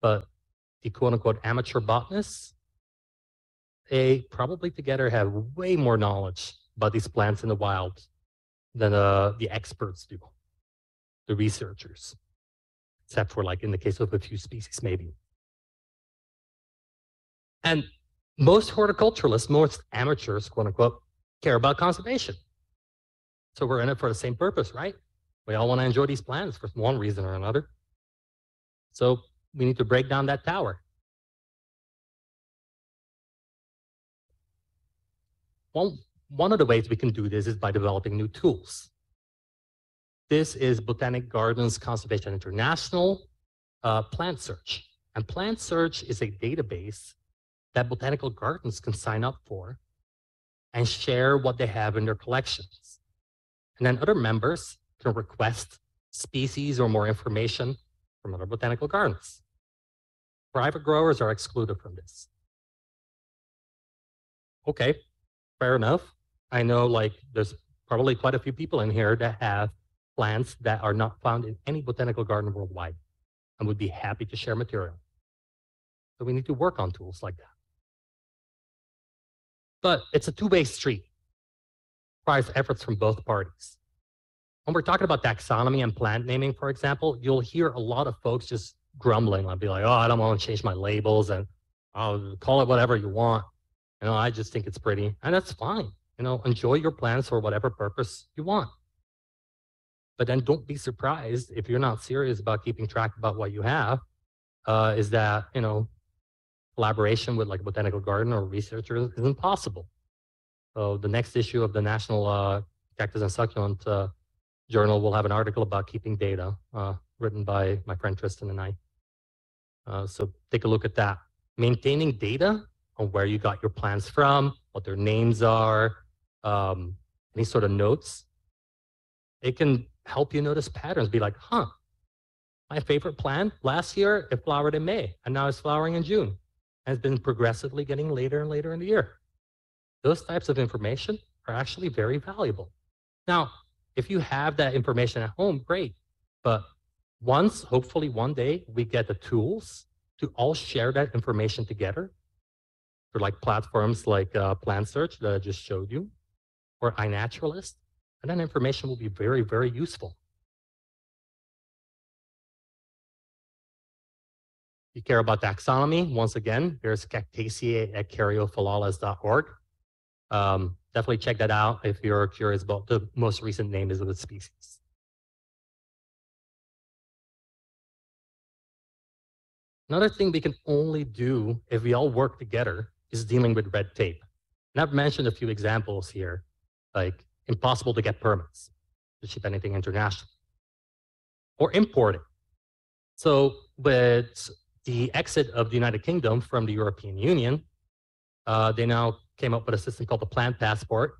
But the quote unquote amateur botanists, they probably together have way more knowledge about these plants in the wild than uh, the experts do the researchers, except for like in the case of a few species, maybe. And most horticulturalists, most amateurs, quote unquote, care about conservation. So we're in it for the same purpose, right? We all want to enjoy these plants for one reason or another. So we need to break down that tower. One, one of the ways we can do this is by developing new tools. This is Botanic Gardens Conservation International uh, Plant Search. And Plant Search is a database that botanical gardens can sign up for and share what they have in their collections. And then other members can request species or more information from other botanical gardens. Private growers are excluded from this. Okay, fair enough. I know like there's probably quite a few people in here that have plants that are not found in any botanical garden worldwide and would be happy to share material. So we need to work on tools like that. But it's a two-way street. Requires efforts from both parties. When we're talking about taxonomy and plant naming, for example, you'll hear a lot of folks just grumbling. I'll be like, oh, I don't want to change my labels and I'll call it whatever you want. You know, I just think it's pretty. And that's fine. You know, enjoy your plants for whatever purpose you want. But then don't be surprised if you're not serious about keeping track about what you have. Uh, is that you know collaboration with like a botanical garden or researchers is impossible. So the next issue of the National uh, Cactus and Succulent uh, Journal will have an article about keeping data uh, written by my friend Tristan and I. Uh, so take a look at that. Maintaining data on where you got your plants from, what their names are, um, any sort of notes. It can help you notice patterns. Be like, huh, my favorite plant last year, it flowered in May, and now it's flowering in June. And it's been progressively getting later and later in the year. Those types of information are actually very valuable. Now, if you have that information at home, great. But once, hopefully one day, we get the tools to all share that information together for like platforms like uh, Plant Search that I just showed you, or iNaturalist, and that information will be very, very useful. You care about taxonomy, once again, there's Cactaceae at caryophyllales.org. Um, definitely check that out if you're curious about the most recent names of the species. Another thing we can only do if we all work together is dealing with red tape. And I've mentioned a few examples here, like impossible to get permits to ship anything international or import it. So with the exit of the United Kingdom from the European Union, uh, they now came up with a system called the plant passport.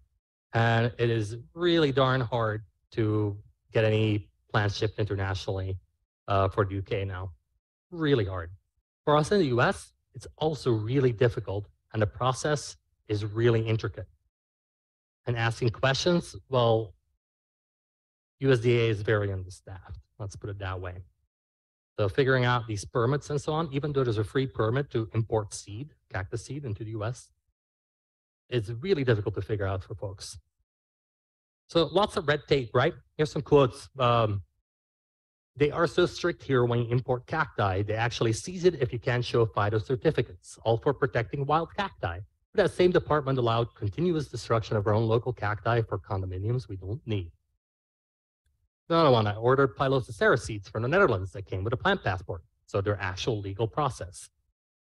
And it is really darn hard to get any plants shipped internationally uh, for the UK now. Really hard. For us in the US, it's also really difficult and the process is really intricate. And asking questions, well, USDA is very understaffed. Let's put it that way. So figuring out these permits and so on, even though there's a free permit to import seed, cactus seed into the US, it's really difficult to figure out for folks. So lots of red tape, right? Here's some quotes. Um, they are so strict here when you import cacti, they actually seize it if you can't show phyto certificates, all for protecting wild cacti. That same department allowed continuous destruction of our own local cacti for condominiums we don't need. Another one, I ordered Pilosocereus seeds from the Netherlands that came with a plant passport, so their actual legal process.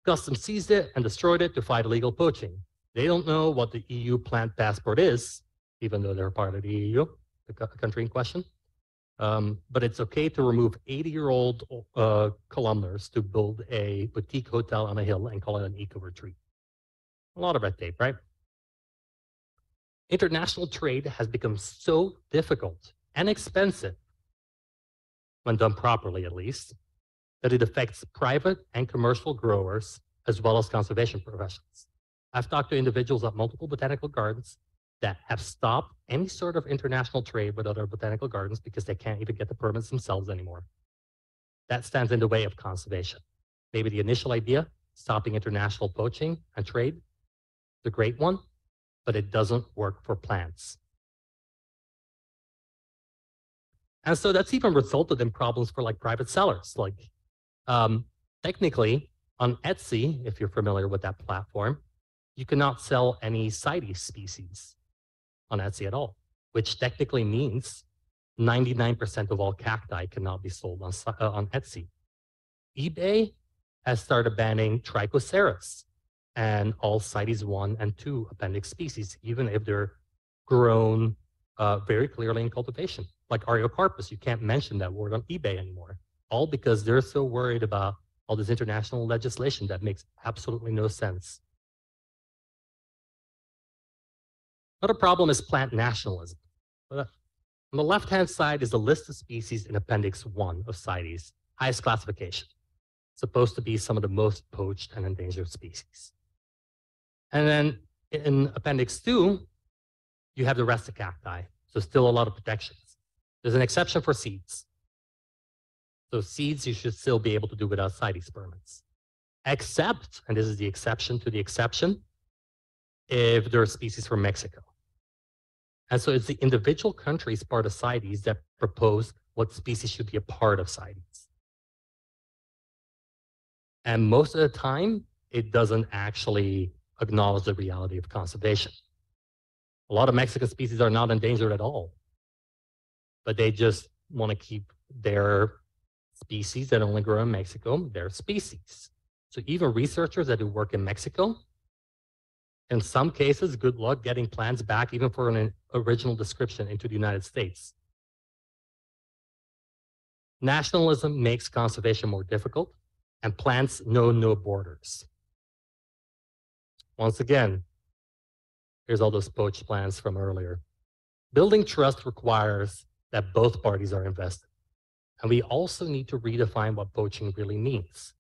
Customs seized it and destroyed it to fight illegal poaching. They don't know what the EU plant passport is, even though they're part of the EU, the country in question. Um, but it's okay to remove 80 year old uh, columnars to build a boutique hotel on a hill and call it an eco retreat. A lot of red tape, right? International trade has become so difficult and expensive, when done properly at least, that it affects private and commercial growers as well as conservation professionals. I've talked to individuals at multiple botanical gardens that have stopped any sort of international trade with other botanical gardens because they can't even get the permits themselves anymore. That stands in the way of conservation. Maybe the initial idea, stopping international poaching and trade, a great one, but it doesn't work for plants. And so that's even resulted in problems for like private sellers. Like um, technically on Etsy, if you're familiar with that platform, you cannot sell any CITES species on Etsy at all, which technically means 99% of all cacti cannot be sold on, uh, on Etsy. eBay has started banning Trichocereus and all CITES 1 and 2 appendix species, even if they're grown uh, very clearly in cultivation. Like Ariocarpus, you can't mention that word on eBay anymore, all because they're so worried about all this international legislation that makes absolutely no sense. Another problem is plant nationalism. On the left-hand side is the list of species in Appendix 1 of CITES, highest classification. supposed to be some of the most poached and endangered species. And then in Appendix 2, you have the rest of cacti, so still a lot of protections. There's an exception for seeds. So seeds you should still be able to do without CITES permits. Except, and this is the exception to the exception, if there are species from Mexico. And so it's the individual countries part of CITES that propose what species should be a part of CITES. And most of the time, it doesn't actually acknowledge the reality of conservation. A lot of Mexican species are not endangered at all, but they just want to keep their species that only grow in Mexico, their species. So even researchers that do work in Mexico in some cases, good luck getting plants back even for an original description into the United States. Nationalism makes conservation more difficult, and plants know no borders. Once again, here's all those poached plants from earlier. Building trust requires that both parties are invested. And we also need to redefine what poaching really means.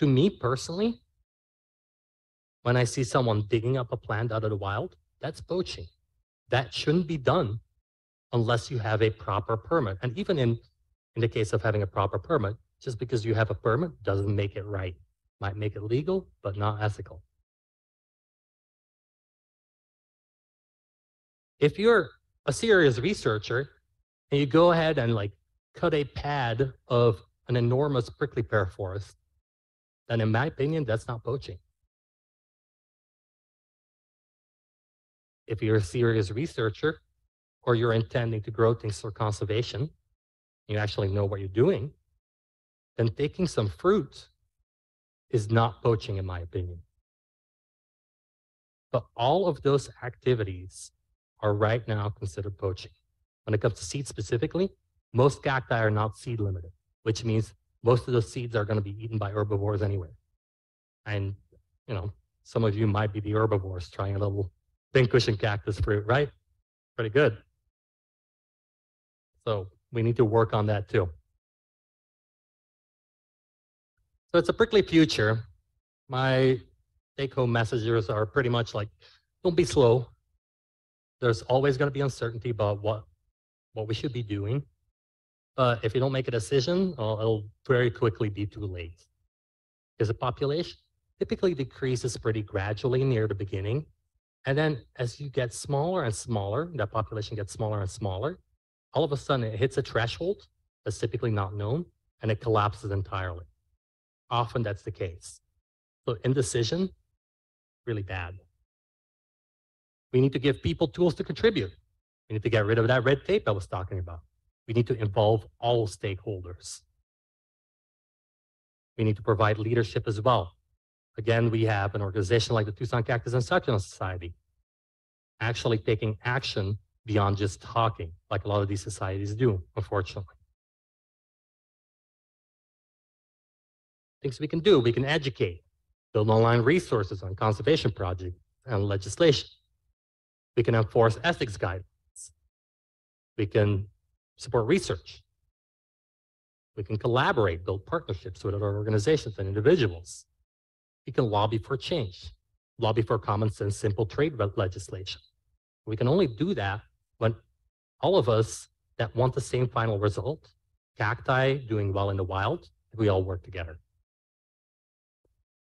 To me personally, when I see someone digging up a plant out of the wild, that's poaching. That shouldn't be done unless you have a proper permit. And even in, in the case of having a proper permit, just because you have a permit doesn't make it right. Might make it legal, but not ethical. If you're a serious researcher and you go ahead and like cut a pad of an enormous prickly pear forest, then in my opinion, that's not poaching. if you're a serious researcher or you're intending to grow things for conservation, you actually know what you're doing, then taking some fruit is not poaching, in my opinion. But all of those activities are right now considered poaching. When it comes to seeds specifically, most cacti are not seed limited, which means most of those seeds are going to be eaten by herbivores anyway. And, you know, some of you might be the herbivores trying a little pincushion cactus fruit, right? Pretty good. So we need to work on that too. So it's a prickly future. My take home messages are pretty much like don't be slow. There's always going to be uncertainty about what, what we should be doing. But if you don't make a decision, well, it'll very quickly be too late. Because the population typically decreases pretty gradually near the beginning. And then as you get smaller and smaller, that population gets smaller and smaller, all of a sudden it hits a threshold that's typically not known and it collapses entirely. Often that's the case. So indecision, really bad. We need to give people tools to contribute. We need to get rid of that red tape I was talking about. We need to involve all stakeholders. We need to provide leadership as well. Again, we have an organization like the Tucson Cactus and Succulent Society actually taking action beyond just talking, like a lot of these societies do, unfortunately. Things we can do, we can educate, build online resources on conservation projects and legislation. We can enforce ethics guidelines. We can support research. We can collaborate, build partnerships with other organizations and individuals. We can lobby for change, lobby for common sense, simple trade legislation. We can only do that when all of us that want the same final result, cacti doing well in the wild, we all work together.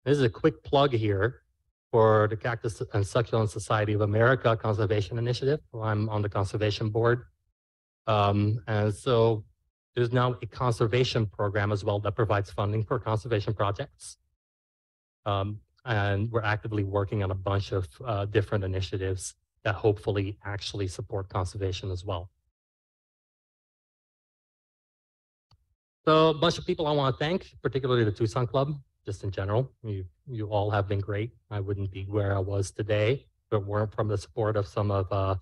This is a quick plug here for the Cactus and Succulent Society of America Conservation Initiative. I'm on the conservation board. Um, and so there's now a conservation program as well that provides funding for conservation projects. Um, and we're actively working on a bunch of uh, different initiatives that hopefully actually support conservation as well. So a bunch of people I want to thank, particularly the Tucson Club, just in general. You, you all have been great. I wouldn't be where I was today if it weren't from the support of some of uh,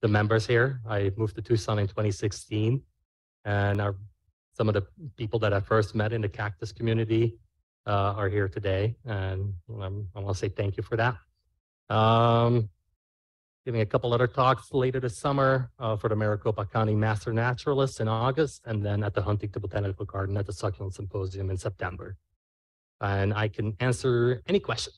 the members here. I moved to Tucson in 2016, and our, some of the people that I first met in the cactus community uh, are here today, and um, I want to say thank you for that. Um, giving a couple other talks later this summer uh, for the Maricopa County Master Naturalists in August, and then at the Huntington Botanical Garden at the Succulent Symposium in September. And I can answer any questions.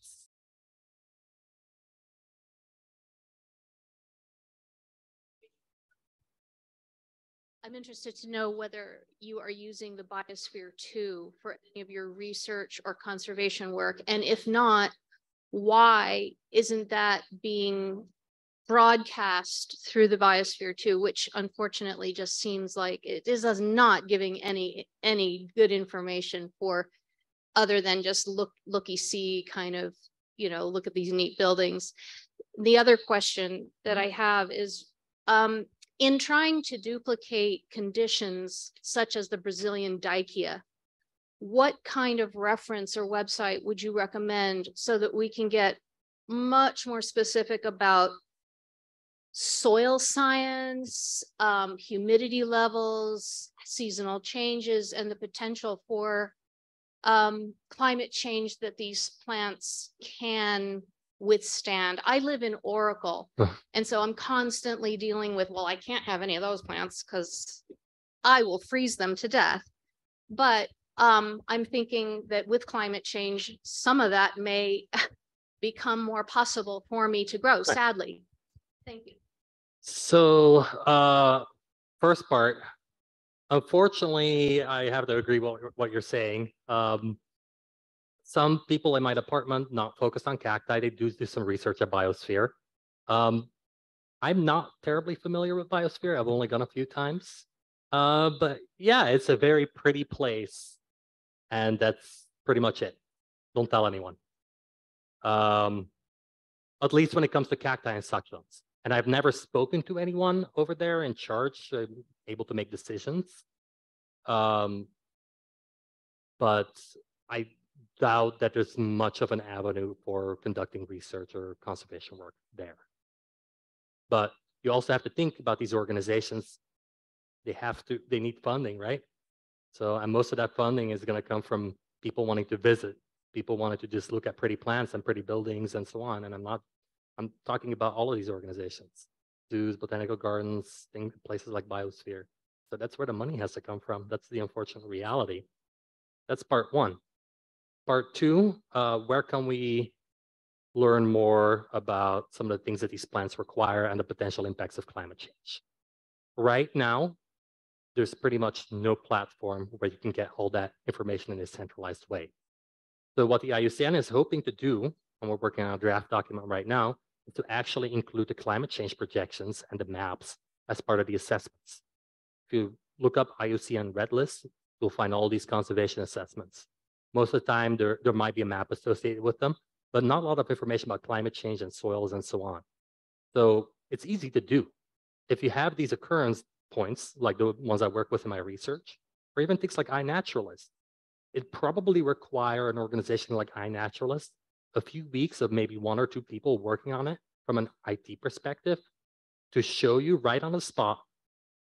I'm interested to know whether you are using the Biosphere 2 for any of your research or conservation work. And if not, why isn't that being broadcast through the biosphere 2 which unfortunately just seems like it is not giving any any good information for other than just look looky see kind of you know look at these neat buildings. The other question that i have is um, in trying to duplicate conditions such as the brazilian Dyckia what kind of reference or website would you recommend so that we can get much more specific about soil science, um, humidity levels, seasonal changes, and the potential for um, climate change that these plants can withstand. I live in Oracle, and so I'm constantly dealing with, well, I can't have any of those plants because I will freeze them to death. But um, I'm thinking that with climate change, some of that may become more possible for me to grow, sadly. Thank you. So, uh, first part, unfortunately, I have to agree with what you're saying. Um, some people in my department not focused on cacti, they do do some research at Biosphere. Um, I'm not terribly familiar with Biosphere. I've only gone a few times. Uh, but yeah, it's a very pretty place. And that's pretty much it. Don't tell anyone. Um, at least when it comes to cacti and succulents. And I've never spoken to anyone over there in charge, uh, able to make decisions. Um, but I doubt that there's much of an avenue for conducting research or conservation work there. But you also have to think about these organizations. They have to, they need funding, right? So, and most of that funding is going to come from people wanting to visit, people wanting to just look at pretty plants and pretty buildings and so on. And I'm not, I'm talking about all of these organizations, zoos, botanical gardens, things, places like Biosphere. So that's where the money has to come from. That's the unfortunate reality. That's part one. Part two, uh, where can we learn more about some of the things that these plants require and the potential impacts of climate change? Right now, there's pretty much no platform where you can get all that information in a centralized way. So what the IUCN is hoping to do, and we're working on a draft document right now, to actually include the climate change projections and the maps as part of the assessments. If you look up IUCN Red List, you'll find all these conservation assessments. Most of the time, there, there might be a map associated with them, but not a lot of information about climate change and soils and so on. So it's easy to do. If you have these occurrence points, like the ones I work with in my research, or even things like iNaturalist, it probably require an organization like iNaturalist a few weeks of maybe one or two people working on it from an IT perspective to show you right on the spot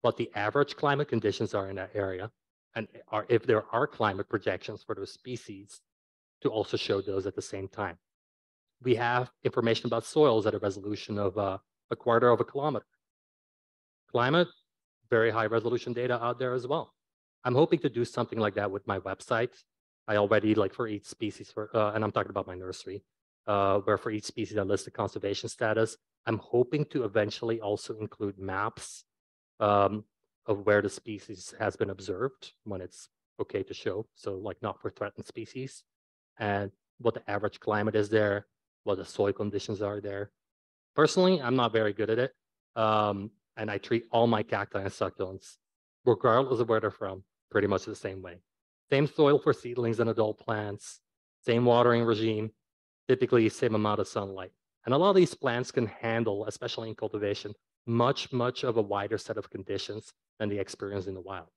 what the average climate conditions are in that area and are, if there are climate projections for those species, to also show those at the same time. We have information about soils at a resolution of uh, a quarter of a kilometer. Climate, very high resolution data out there as well. I'm hoping to do something like that with my website. I already like for each species, for, uh, and I'm talking about my nursery, uh, where for each species I list the conservation status. I'm hoping to eventually also include maps um, of where the species has been observed when it's okay to show. So like not for threatened species and what the average climate is there, what the soil conditions are there. Personally, I'm not very good at it. Um, and I treat all my cacti and succulents, regardless of where they're from, pretty much the same way. Same soil for seedlings and adult plants, same watering regime, typically same amount of sunlight. And a lot of these plants can handle, especially in cultivation, much, much of a wider set of conditions than they experience in the wild.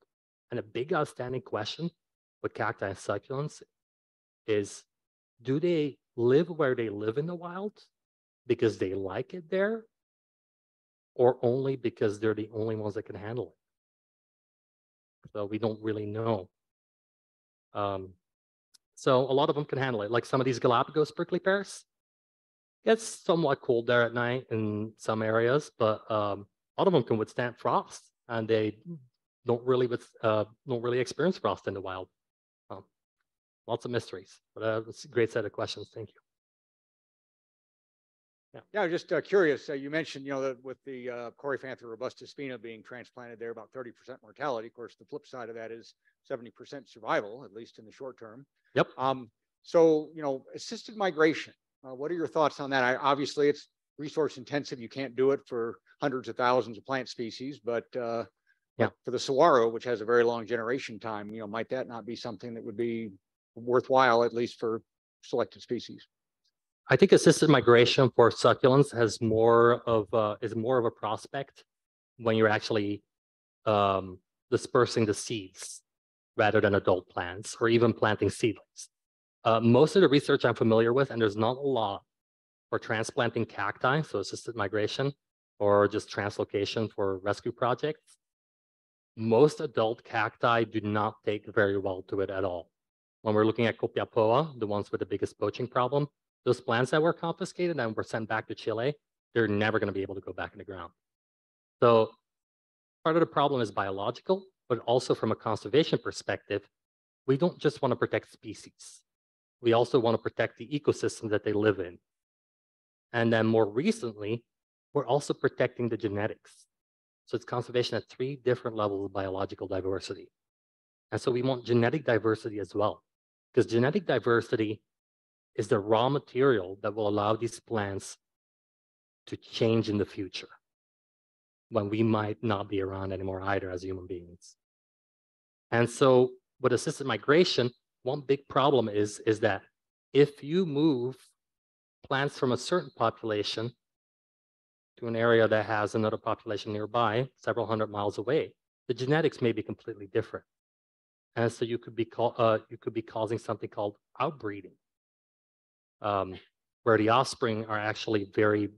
And a big outstanding question with cacti and succulents is do they live where they live in the wild because they like it there or only because they're the only ones that can handle it? So we don't really know. Um, so a lot of them can handle it, like some of these Galapagos prickly pears. It's somewhat cold there at night in some areas, but um, a lot of them can withstand frost and they don't really with, uh, don't really experience frost in the wild. Um, lots of mysteries, but uh, it's a great set of questions. Thank you. Yeah, yeah just uh, curious. Uh, you mentioned, you know, that with the uh, Coryphantha robustispina being transplanted there, about 30% mortality. Of course, the flip side of that is 70% survival, at least in the short term. Yep. Um, so, you know, assisted migration. Uh, what are your thoughts on that? I, obviously, it's resource intensive. You can't do it for hundreds of thousands of plant species, but uh, yeah. for the saguaro, which has a very long generation time, you know, might that not be something that would be worthwhile, at least for selected species? I think assisted migration for succulents has more of a, is more of a prospect when you're actually um, dispersing the seeds rather than adult plants or even planting seedlings. Uh, most of the research I'm familiar with, and there's not a lot, for transplanting cacti, so assisted migration, or just translocation for rescue projects, most adult cacti do not take very well to it at all. When we're looking at Copiapoa, the ones with the biggest poaching problem, those plants that were confiscated and were sent back to Chile, they're never going to be able to go back in the ground. So part of the problem is biological, but also from a conservation perspective, we don't just want to protect species. We also want to protect the ecosystem that they live in. And then more recently, we're also protecting the genetics. So it's conservation at three different levels of biological diversity. And so we want genetic diversity as well, because genetic diversity is the raw material that will allow these plants to change in the future when we might not be around anymore either as human beings. And so with assisted migration, one big problem is, is that if you move plants from a certain population to an area that has another population nearby, several hundred miles away, the genetics may be completely different. And so you could be uh, you could be causing something called outbreeding. Um, where the offspring are actually very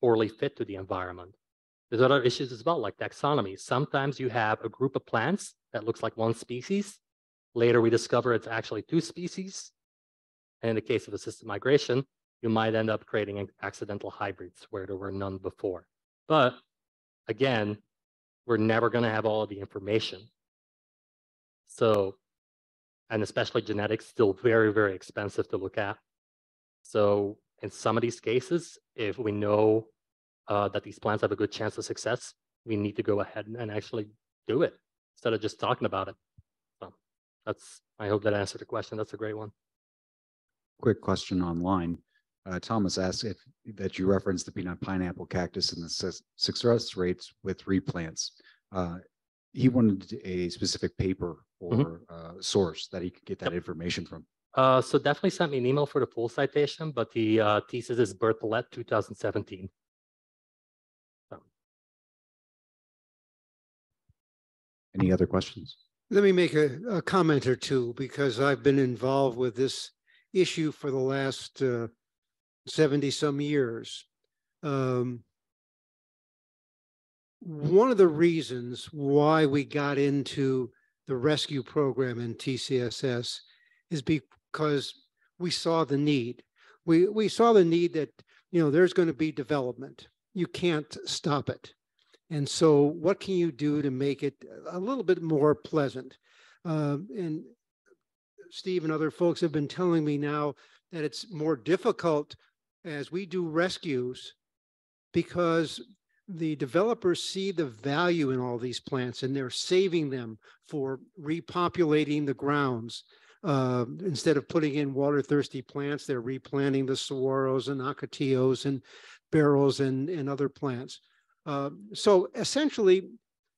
poorly fit to the environment. There's other issues as well, like taxonomy. Sometimes you have a group of plants that looks like one species. Later, we discover it's actually two species. And in the case of assisted migration, you might end up creating accidental hybrids where there were none before. But again, we're never going to have all of the information. So, and especially genetics, still very, very expensive to look at. So in some of these cases, if we know uh, that these plans have a good chance of success, we need to go ahead and actually do it instead of just talking about it. So that's, I hope that answered the question. That's a great one. Quick question online. Uh, Thomas asked if that you referenced the Pima pineapple cactus and the success rates with replants. Uh, he wanted a specific paper Mhm. or uh, source that he could get that Yep. information from. Uh, so definitely sent me an email for the full citation, but the uh, thesis is Berthollet 2017. So, Any other questions? Let me make a, a comment or two because I've been involved with this issue for the last uh, 70 some years. Um, one of the reasons why we got into the rescue program in TCSS is because we saw the need. We, we saw the need that, you know, there's going to be development. You can't stop it. And so what can you do to make it a little bit more pleasant? Um, and Steve and other folks have been telling me now that it's more difficult as we do rescues because the developers see the value in all these plants and they're saving them for repopulating the grounds. Uh, instead of putting in water thirsty plants, they're replanting the saguaros and ocotillos and barrels and, and other plants. Uh, so essentially,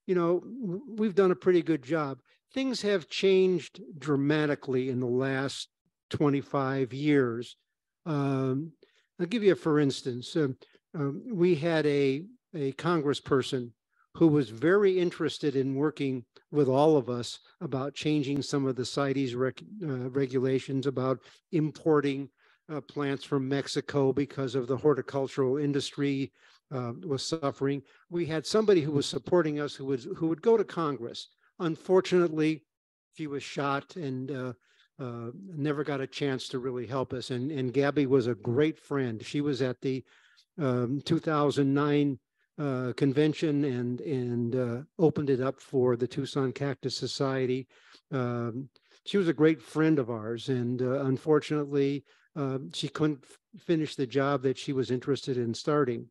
you know, we've done a pretty good job. Things have changed dramatically in the last 25 years. Um, I'll give you a for instance. Uh, um, we had a, a congressperson who was very interested in working with all of us about changing some of the CITES rec, uh, regulations about importing uh, plants from Mexico because of the horticultural industry uh, was suffering. We had somebody who was supporting us who was who would go to Congress. Unfortunately, she was shot and uh, uh, never got a chance to really help us. And and Gabby was a great friend. She was at the um, 2009 uh, convention and and uh, opened it up for the Tucson Cactus Society. Um, she was a great friend of ours, and uh, unfortunately, um, she couldn't finish the job that she was interested in starting.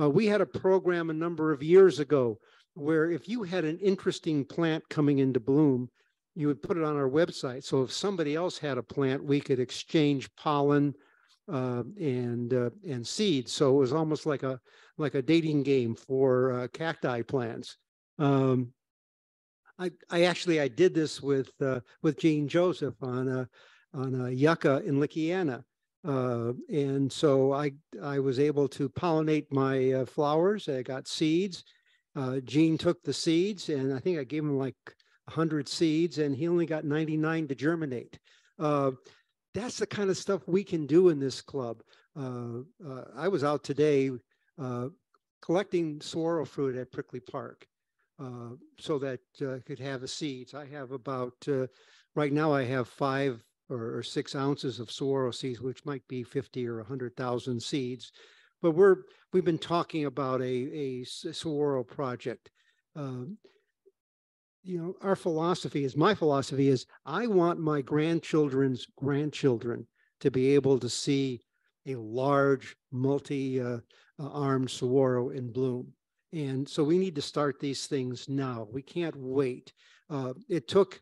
Uh, we had a program a number of years ago where if you had an interesting plant coming into bloom, you would put it on our website. So if somebody else had a plant, we could exchange pollen uh, and uh, and seeds. So it was almost like a like a dating game for uh, cacti plants. Um, I I actually I did this with uh, with Gene Joseph on a on a yucca in Lickiana. Uh, and so I I was able to pollinate my uh, flowers. I got seeds. Uh, Gene took the seeds, and I think I gave him like 100 seeds, and he only got 99 to germinate. Uh, that's the kind of stuff we can do in this club. Uh, uh, I was out today collecting saguaro fruit at Prickly Park so that I could have the seeds. I have about right now. I have five or, or six ounces of saguaro seeds, which might be 50 or 100,000 seeds. But we're, we've been talking about a, a saguaro project. Um, you know, our philosophy is, my philosophy is, I want my grandchildren's grandchildren to be able to see a large multi-armed uh, saguaro in bloom. And so we need to start these things now. We can't wait. Uh, it took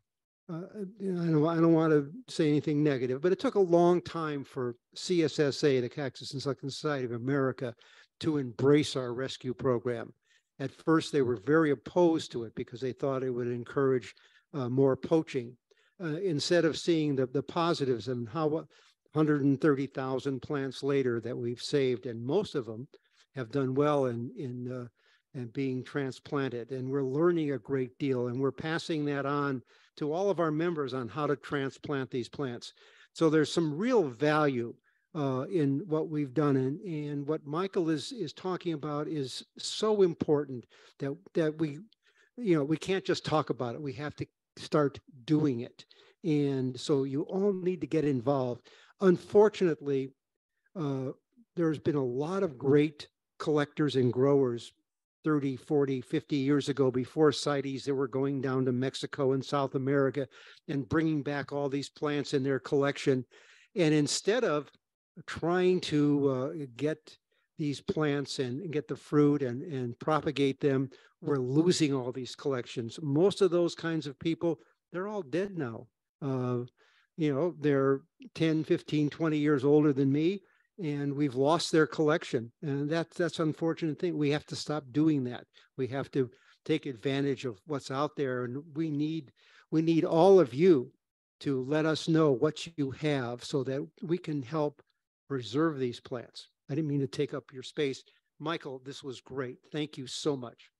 uh, I don't, I don't want to say anything negative, but it took a long time for CSSA, the Cactus and Succulent Society of America, to embrace our rescue program. At first, they were very opposed to it because they thought it would encourage uh, more poaching. Uh, instead of seeing the, the positives and how 130,000 plants later that we've saved, and most of them have done well in, in, uh, and being transplanted. And we're learning a great deal and we're passing that on to all of our members on how to transplant these plants. So there's some real value uh, in what we've done. And, and what Michael is, is talking about is so important that, that we, you know, we can't just talk about it. We have to start doing it. And so you all need to get involved. Unfortunately, uh, there's been a lot of great collectors and growers 30, 40, 50 years ago before CITES that were going down to Mexico and South America and bringing back all these plants in their collection. And instead of trying to uh, get these plants and, and get the fruit and, and propagate them, we're losing all these collections. Most of those kinds of people, they're all dead now. Uh, you know, they're 10, 15, 20 years older than me and we've lost their collection. And that's that's unfortunate thing. We have to stop doing that. We have to take advantage of what's out there, and we need we need all of you to let us know what you have so that we can help preserve these plants. I didn't mean to take up your space. Michael, this was great. Thank you so much.